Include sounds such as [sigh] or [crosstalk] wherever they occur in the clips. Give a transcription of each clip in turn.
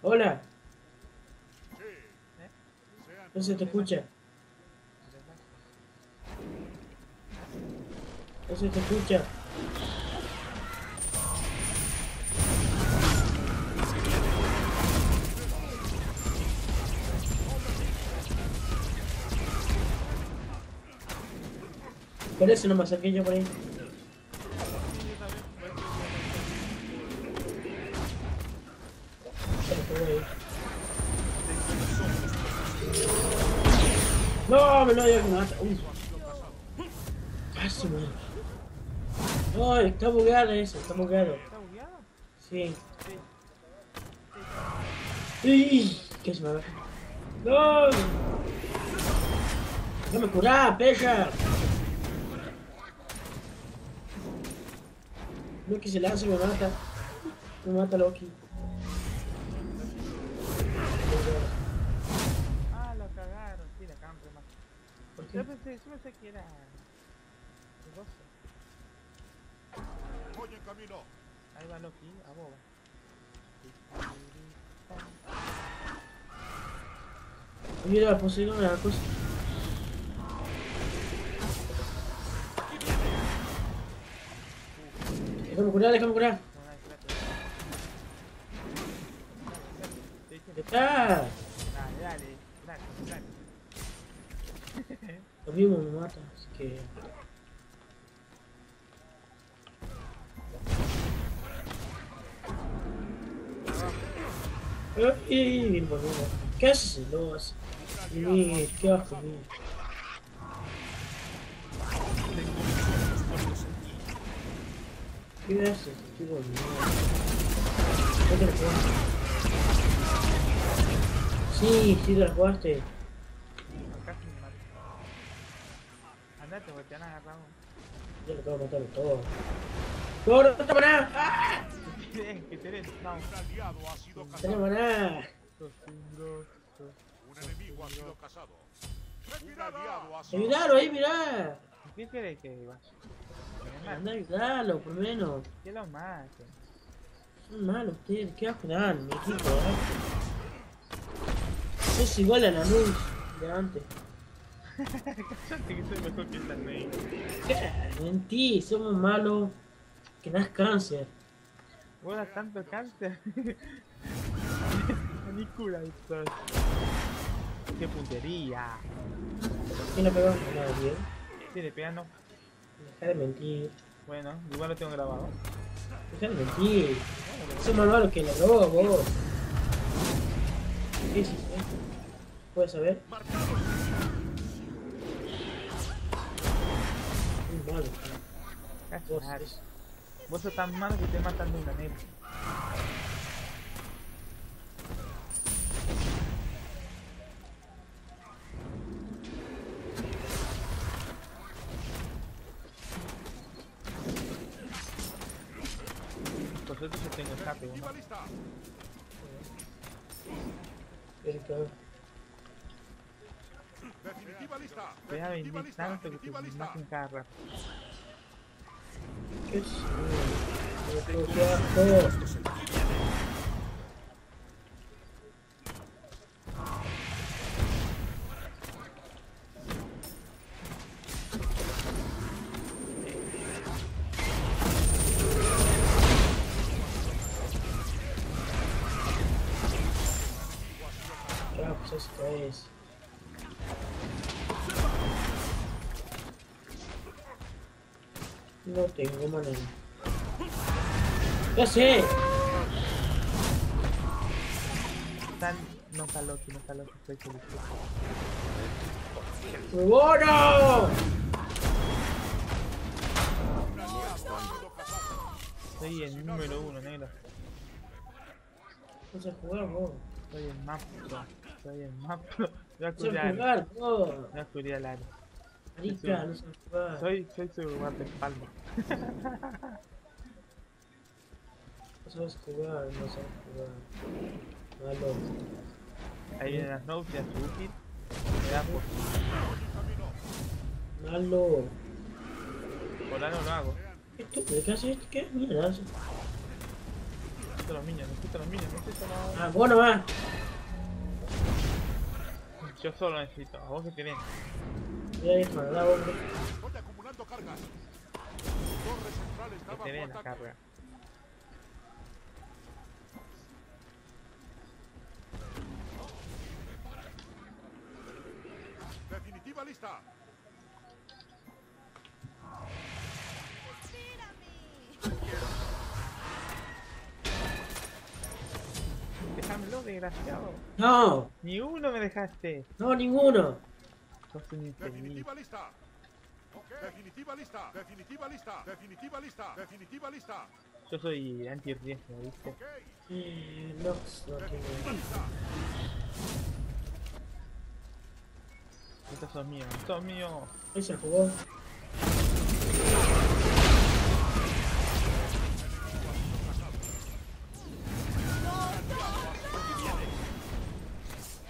Hola. No se te escucha. No se te escucha. Por eso no me yo por ahí. Me lo dio que me mata. Uy. Madre. No, está bugueado eso, está bugueado. ¿Está? Sí. ¡Uy! ¿Qué me va? ¡No! ¡No me curá, peja! Loki se lanza y me mata. Me mata Loki. Yo qué? pensé, yo pensé que era... de 12. Voy en camino. Ahí va Loki, a boba. Mira, Poseidón una cosa. Déjame curar, déjame curar. No, no, Lo mismo me mata, así que. Ay, boludo. ¿Qué haces, los? Miguel, qué asco, Miguel. ¿Qué haces, tío? ¿No te lo jugaste? Sí, sí te lo jugaste. Andate, porque te han agarrado. Yo lo tengo que matar todo. ¡No, no tengo nada! ¡Ah! ¿Qué tenés? ¿Qué tenés? No. Un aliado ha sido No tenemos nada. Un enemigo ha sido sido Ayúdalo ahí, mirá. ¿Qué querés que mate. Anda, ayúdalo, por lo menos. Que lo mate. Son malos ustedes, qué asco dan, mi equipo, ¿eh? Es igual a la luz de antes. Cállate que soy mejor que esta. Mentí, somos malos. Que das cáncer. Vos das tanto cáncer. [laughs] Ni cura estás. Qué puntería. ¿Quién le pegó? Nada, bien. Sí, le pegan, no. Deja de mentir. Bueno, igual lo tengo grabado. Deja de mentir. Son más malos que la robo, vos. ¿Qué hiciste? ¿Puedes saber? Muy malo. Vos, Cachar. es- Vos sos tan malo que te matan de una neta. Por suerte yo tengo escape, ¿no? Definitiva lista. Pero que- Definitiva lista. Deja Definitiva lista. tanto que te maten cada rato. ¿Qué es? Tengo manera. ¡Ya sé! Están... No está Loki, no está Loki, estoy feliz. ¡Muy bueno! Soy el número uno, negro. No sé jugar, vos. Soy el más pro. Soy el más pro. Voy a curar. Voy a curar al área. Marica, no jugar. Soy, soy su guardaespaldas. No sabes jugar, no sabes jugar. Malo. Ahí vienen las notes y a su útil. Me da por. Malo. Por ahora no lo hago. ¿Qué estúpido? ¿Qué hace esto? ¿Qué mierda hace? Necesito los minions, necesito los minions, necesito los... Ah, vos nomás. Yo solo necesito, a vos que tenés. Ya dijo, la bomba. Estoy acumulando cargas. Torre central está bajo la ataque. carga. Definitiva lista. Desgraciado. No, Ni uno me dejaste. no, ninguno. Sos un. Definitiva lista. Definitiva lista. Definitiva lista. Definitiva lista. Definitiva lista. Yo soy anti-riesgo, ¿viste? Ok. Eh, no, no tengo. Estos son míos, son míos. Ese jugó.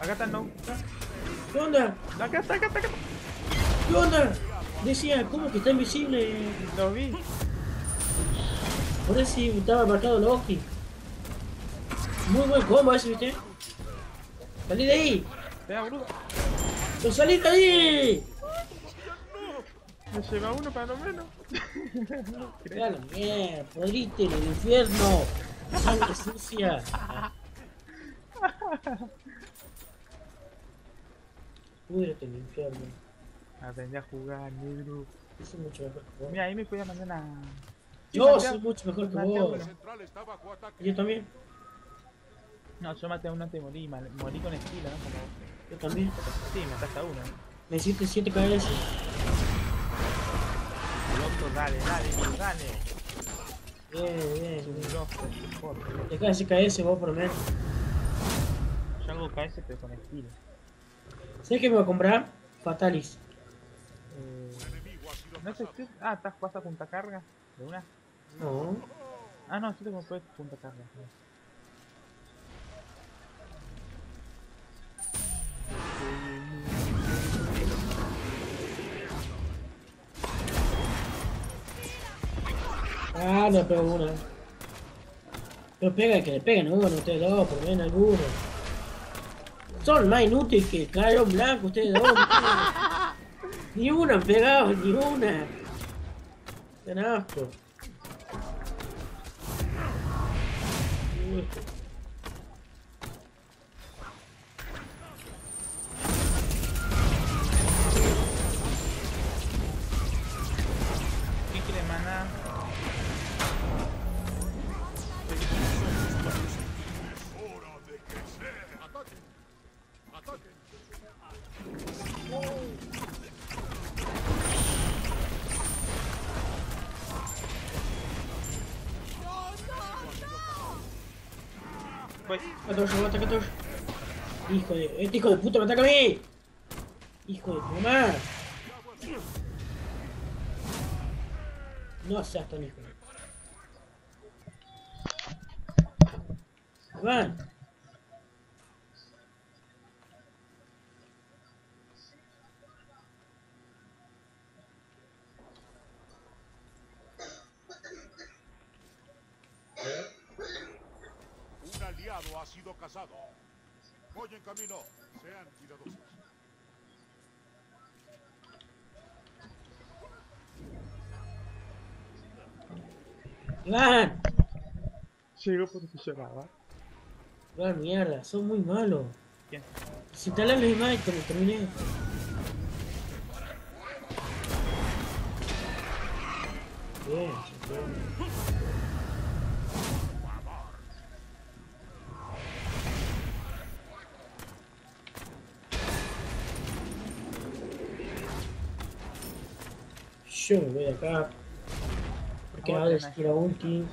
Acá están, no. ¿Qué onda? Acá está, acá está, acá está. ¿Qué onda? Decía, ¿cómo que está invisible? Lo vi. Por sí estaba marcado Loki. Muy buen combo ese, ¿viste? ¡Salí de ahí! Vea, bruto. ¡Pero salí de ahí! Me lleva uno para lo menos. [laughs] ¡Ya la mierda! ¡Podriste en el infierno! ¡Sangre sucia! Púdrete en el infierno. Aprendí a jugar, negro. Yo soy mucho mejor que vos. Mira, ahí me podía mandar a... Yo soy mucho mejor que vos. Yo también. No, yo maté a uno antes de morir, mal- morí con estilo, ¿no? Como. Yo también. Sí, mataste a uno. Me hiciste 7 KS. Loco, dale, dale, dale. Bien, bien, bien. loco. Deja ese KS vos por lo menos. Yo hago KS pero con estilo. ¿Sabes qué me voy a comprar? Fatalis. Eh, no sé si... Ah, ¿estás jugando a punta carga? ¿De una? No. Ah, no, sí te compré punta carga. Ah, no pego una. Pero pega que le peguen uno, ustedes dos, por lo menos alguno. Son más inútiles que el Claro Blanco, ustedes dos. [laughs] ni una han pegado, ni una. Qué asco. Uy, 14, aguanta 14. Hijo de. Este hijo de puta me ataca a mí. Hijo de mamá. No seas tan hijo. Van. Ha sido cazado. Voy en camino. Sean cuidadosos. Van. llegó porque lloraba. Van, mierda. Son muy malos. ¿Quién? Si te las imágenes, te lo terminé. Bien, Yo me voy de acá. Porque va a decir a ulti.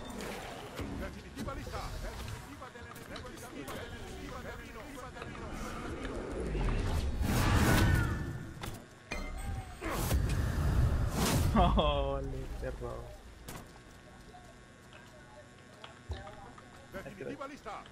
Oh, le. Definitiva lista.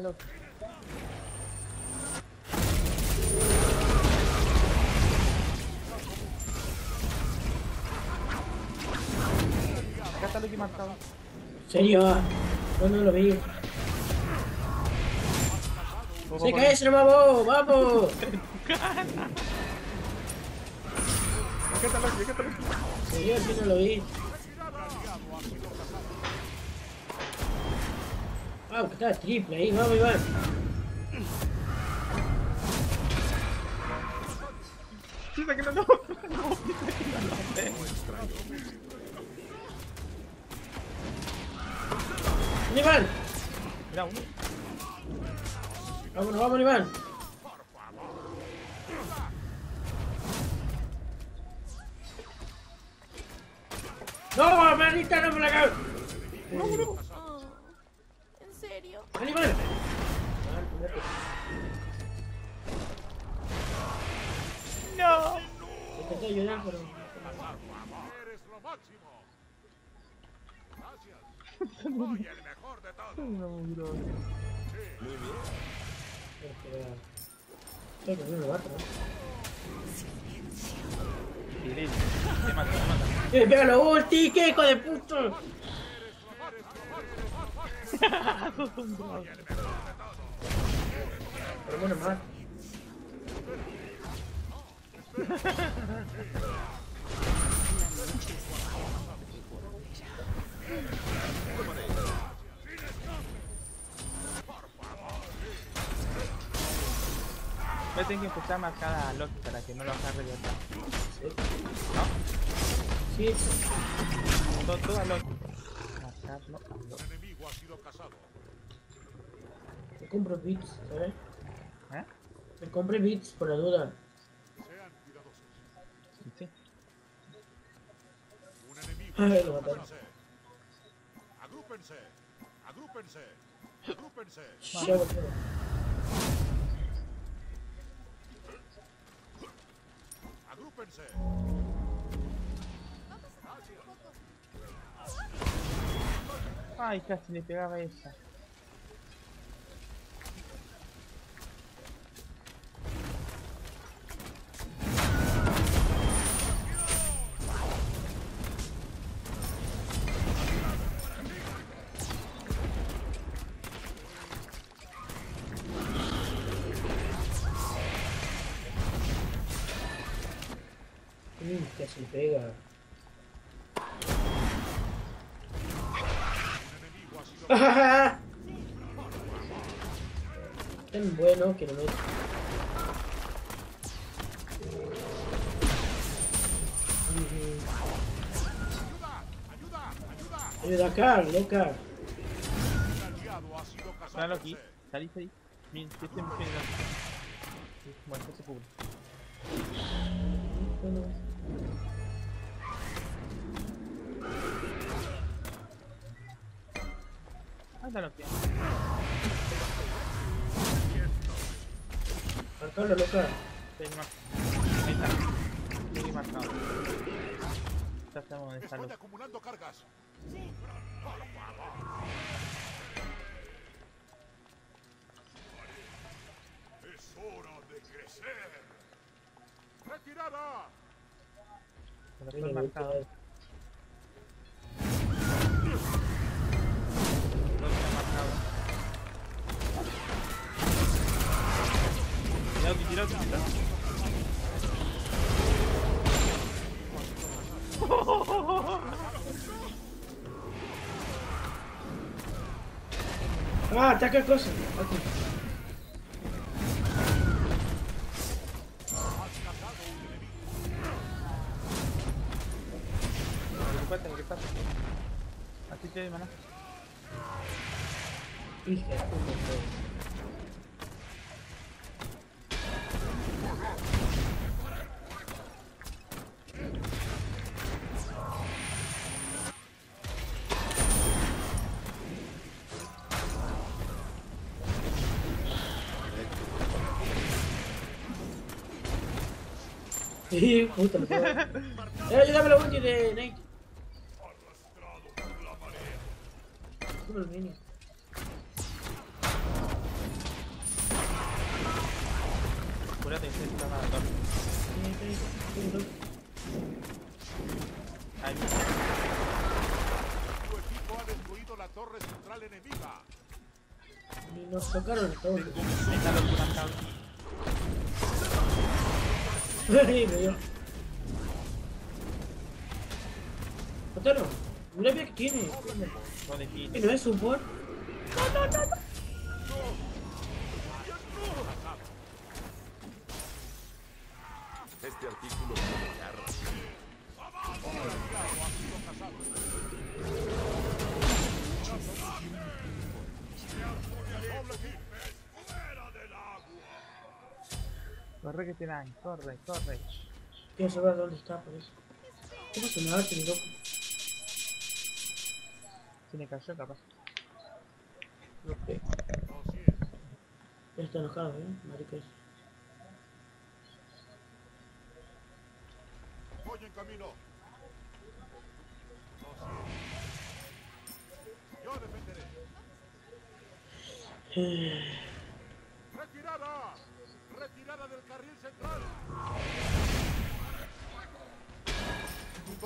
Loki. Acá está marcado. ¿En serio? No, no lo vi. ¡Se cae ese vos! ¡Vamos! Acá está Loki, acá está. Sí, no lo vi. Ah, que está triple ahí. Vamos, Iván. Sí, que no, no. ¡Ven, Iván! Mira, uno. Vámonos, vámonos, Iván. ¡No, manita, no me la cago! Oh, ¿En serio? ¡Ven, Iván! No. Intenté ayudar, pero... Eres lo máximo. Gracias. Soy el mejor de todos. Lo mato, ¿no? Tiril. Te mata, te mata. ¡Que me pega la ulti! ¡Qué hijo de puto! Pero bueno, más. A tener que empezar a marcar a Loki para que no lo agarre de atrás. Sí. ¿No? Sí, Todo, todo a Loki. Marcarlo a Un Loki. enemigo ha sido cazado. me compro bits, ¿sabes? ¿Eh? Me compré bits por la duda. Sean cuidadosos. Sí. Un enemigo. Ay, lo mataron. Agrúpense. Agrúpense. Agrúpense. Agrúpense. Ya volví. Ay, casi le pegaba esa. Bueno que no me. Ayuda. Acá, loca. Cazado. Loki. Salí, salí. Bien, que este Loki. Sí, Bueno, se cubre. Anda Loki. Marcarlo, loca. Ahí está. Marcado. Ya está Están Loki. acumulando cargas. Es hora de. Ah, ataca cosas. Aquí. Sí, justo lo puedo. Eh, ayúdame la ulti de Nate. Sube los minions. Cúrate, intenta la torre. Ahí. Tu equipo ha destruido la torre central enemiga. Nos tocaron todos. Ahí está los que marcado. Ay, me dio. Matalo. Mira bien que tiene. No de ti. ¿Y no es support? Este Corre que te dan. Corre, corre. Quiero saber dónde está, por eso. ¿Qué pasa? Me agarraste mi loco. Tiene cayó capaz. Ok. Ya está enojado, ¿eh? Marica. Voy en camino. Yo defenderé.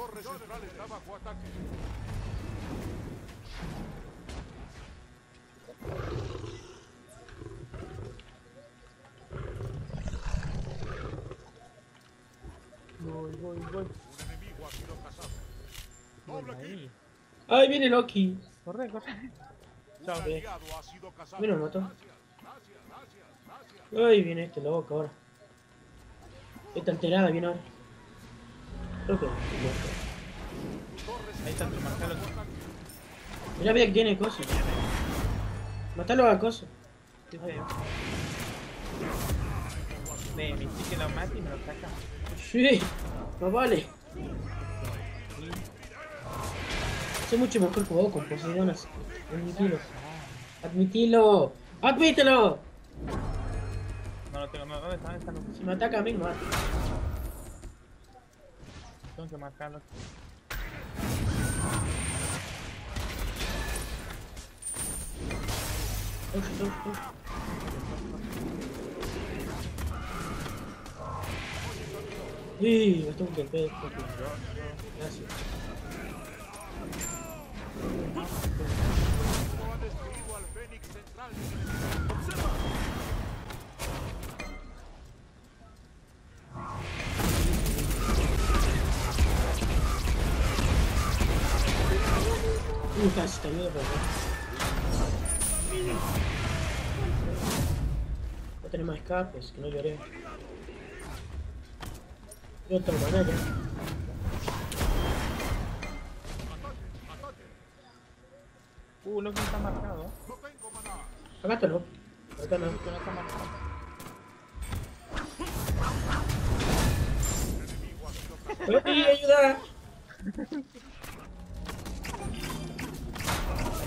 Torre central está bajo ataque. Voy, voy, voy. Un enemigo ha sido cazado. Doble kill. Ahí. ¡Ay, viene Loki! Corre, corre. Cazado. Mira, lo mató. ¡Ay, viene este loco ahora! Esta alterada viene ahora. Torre Ahí está, central marcalo. Mira bien que tiene cosas. Matalo al coso. Ve, me dice que lo mate y me lo saca. Sí, más vale. Soy mucho mejor vos con que admitilo. Admitilo. ¡Admítelo! No lo tengo, no, ¿dónde está? ¿Dónde está? lo- Si me ataca a mí, me mata. Tengo que marcarlo. Uy, uy, uy. Sí. Gracias. al Fénix central. Uy, casi te ayudo, pero no. Voy a tener más escapes, que no lloré. Y otra manera. Uh, lo que está marcado. No maná. Sacátelo. Acá no. Que no está marcado. ¡Ay, ayuda! [laughs]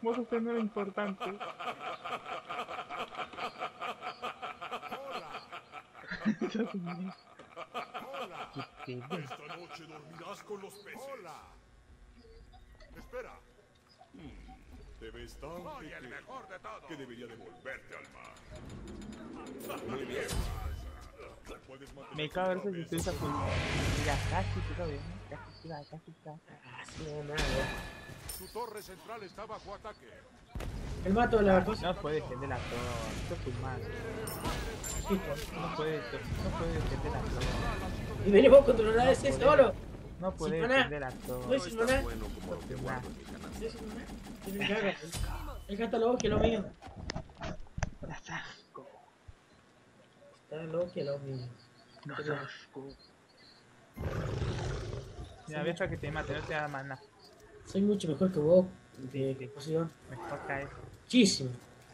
Vos usted no era importante. Hola. ¿Qué Esta noche dormirás con los peces. Hola. Espera. Te ves tan Soy el mejor de todos. Que debería devolverte al mar. Muy bien. Me cago en si estoy azul. Mira, casi lo veo. Casi casi va. Ah, sí, nada. Tu torre central está bajo ataque. El mato la cosa. No puede defender la torre. Esto es un mal. No puede, no puede defender la torre. Y venimos a controlar ese solo. No puede defender la No torre. es sin maná. No es maná. El gasta lo que lo mío. Asco. Está lo que lo mío. Das asco. Mira, deja que te mate, no te da maná. Soy mucho mejor que vos. De, de Poseidón. Mejor cae. Muchísimo.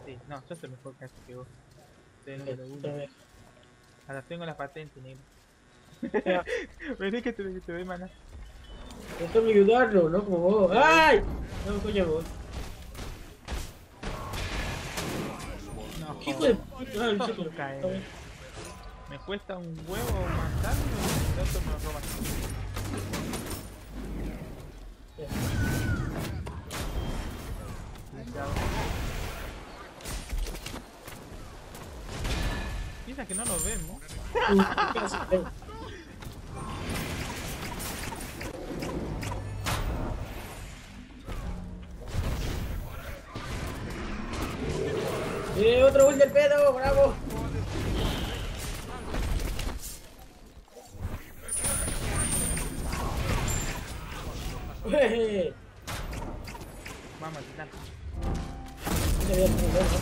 Sí, no, yo soy mejor que que vos. Soy el Eh, número uno. Ahora tengo la patente, negro. Vení que te, que te doy mana. Déjame ayudarlo, no como vos. ¡Ay! No, coño, vos. No, ¿Qué hijo de puta? Me cuesta un huevo matarlo y el otro me lo roba. Piensa que no lo vemos. [laughs] ¡Eh, otro gol del pedo! ¡Bravo! ¡Eh! Vamos a quitar. No te voy a poner, ¿no?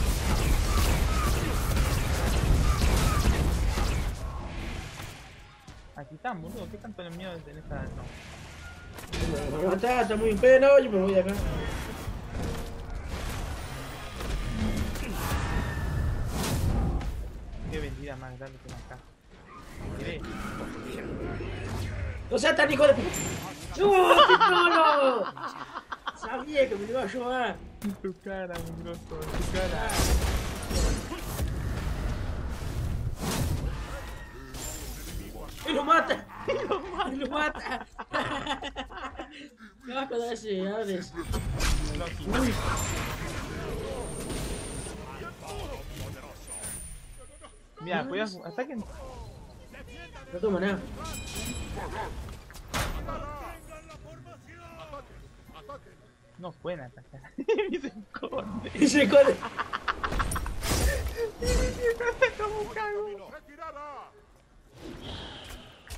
Aquí están, boludo. ¿Qué tanto miedo tenés a.? No. Matar, está muy en pena, yo me voy de acá. Qué vendida más grande que acá. ¿Querés? ¡No seas tan hijo de puta! ¡No, qué Sabía que me lo iba a llevar. Tu cara, mugroso, tu cara. ¡Y lo mata! ¡Y lo mata! Me [laughs] vas a acordar ese Hades. Loki. Uy, Mira, cuidado, ataquen. no toma nada. No pueden atacar. [laughs] Y se esconde. Y se. [laughs] ¡Retirada!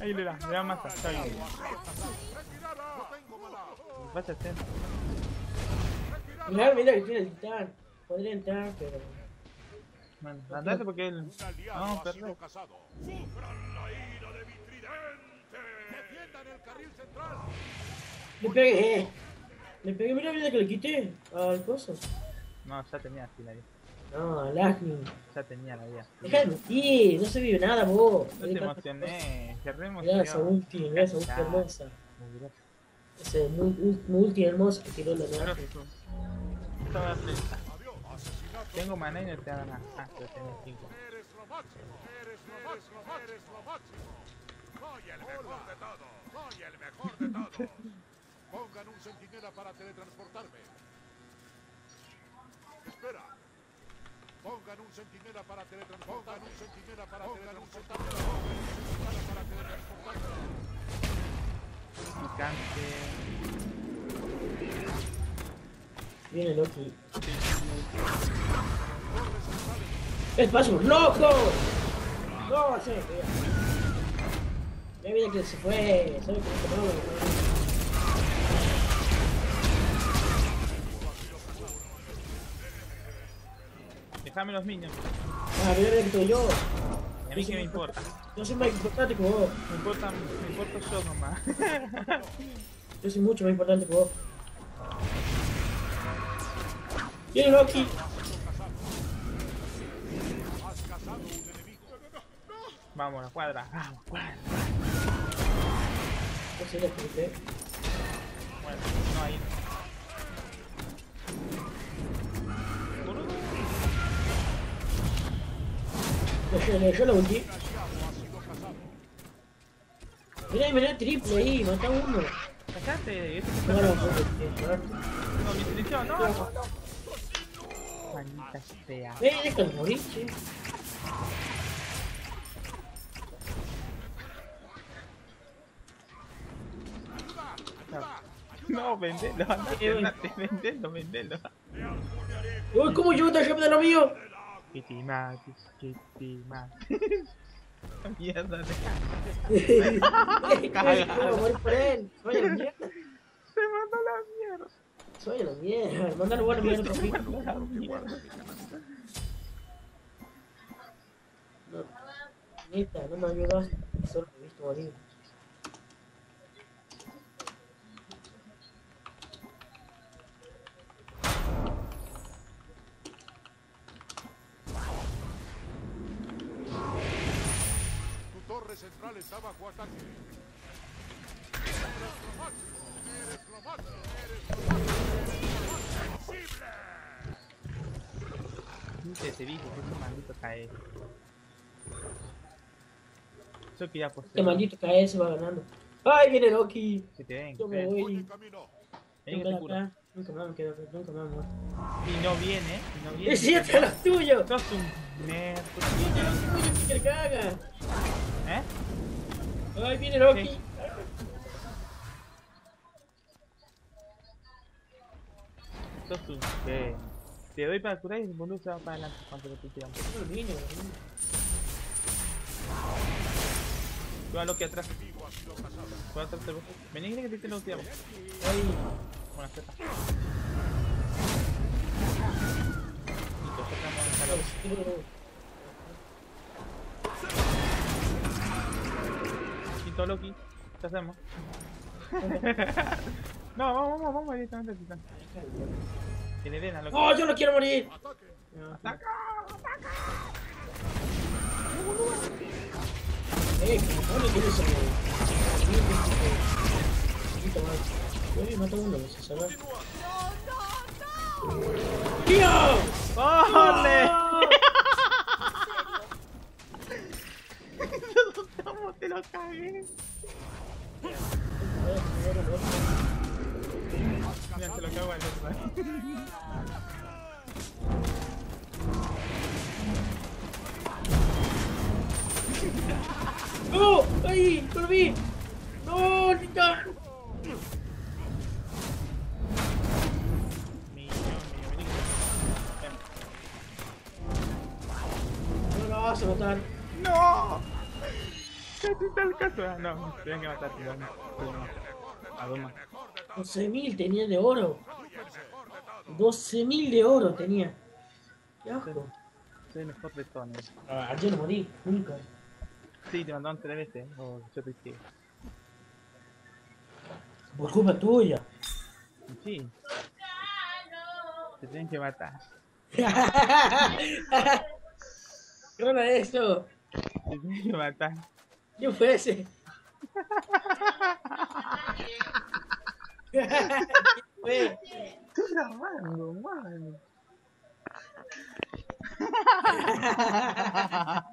Ahí le da, le da. No tengo maná. Vaya a hacer. Mirá, mira que tiene el titán. Podría entrar, pero. Bueno, andate porque él. No, perdón. cazado. ¡Sufran la ira de mi tridente! ¡Defiendan el carril central! Le pegué. Le pegué, mira, mira que le quité al coso. No, ya tenía así la vida. No, al Agni. Ya tenía la vida. Deja de mentir, no se vive nada vos. No te emocioné, esa emocionó. ulti, mirá esa ulti hermosa. Ese mu- ul- multi hermoso que tiró la nave. Mugroso. Esto va a ser- Tengo maná y no te haga nada. Ah, pero tenés cinco. ¡Eres lo máximo! ¡Eres lo máximo! ¡Eres lo máximo! ¡Soy el mejor de todos! ¡Soy el mejor de todos! [laughs] Pongan un centinela para teletransportarme. Espera. Pongan un centinela para teletransportarme. Pongan un centinela para teletransportarme. Pongan un centinela para teletransportarme. Picante. Viene Loki. ¡Es paso, loco! No, se me pega. Ya que se fue. ¿Sabes que no? Déjame los minions. Ah, mira, mira que yo. A mí que me importa. Yo soy más importante que vos. Me importa, me importa yo nomás. [laughs] Yo soy mucho más importante que vos. Viene Loki. Vamos, la cuadra. Vamos, cuadra. No sé, le expliqué. Bueno, no ahí. Boludo. Yo, yo, yo lo ulti. Mirá, mirá triple ahí, mata a uno. Callate, este No, no, no, no, no, no, mi silencio, no, no, no. Manita fea. Eh, déjalo morir, che. No, vendelo, vendelo, vendelo. Uy, ¿cómo yo te llamo de lo mío? Kitty Matis, Kitty Matis. [laughs] Mierda, morir por él. Soy la mierda. se mandó la mierda. Soy la mierda. Mandalo bueno, mira, otro pico. mandó la mierda. No, neta, no me ayudas. Solo me he visto morir. Torre central está bajo ataque. Eres lo máximo. Eres lo máximo. Eres lo máximo. ¡Invencible! Viste ese bicho, ese maldito cae. Eso que ya pues. Este maldito cae se va ganando. ¡Ay, viene Loki! Que te ven, Yo que me te ven. Voy voy. en camino. Ven Yo que me te cura. Nunca más me quedo, nunca más me. Y no viene, y no viene. ¡Es cierto, lo tuyo! Sos un nerd. ¡Viene Loki, que caga! ¿Eh? ¡Ay, viene Loki! Sí. Un ¿qué? Te doy para curar y el boludo se va para adelante cuando vine, boludo. Tú lo que atrás. Tú atrás vos. Vení, vení que te lo tiramos. Ay, Buena Z. Listo, ya Loki. ¿Qué hacemos? no, vamos, vamos, vamos directamente al titán. Que le den a Loki. ¡Oh, yo no quiero morir! Ataque. Eh, ¿dónde tienes eso? Chiquito más. Uy, mata uno, se salva. ¡Tío! ¡Ole! Te lo cagué? Mira, se lo cago al otro. ¡No! ¡Ahí! ¡No lo vi! ¡No! ¿Qué te el caso? Ah, no, tenían que matar. A dos más. 12.000 tenía de oro. 12.000 de oro tenía. ¡Qué asco! Soy mejor de todos. ¿no? Ah, ayer no morí, nunca. Sí, te mandaron tres veces. Oh, yo te dije. Por culpa tuya. Sí. Te tienen que matar. [laughs] ¿Qué onda esto? Te tienen que matar. ¿Quién fue ese? ¿Quién fue? Estoy grabando, man. Ah,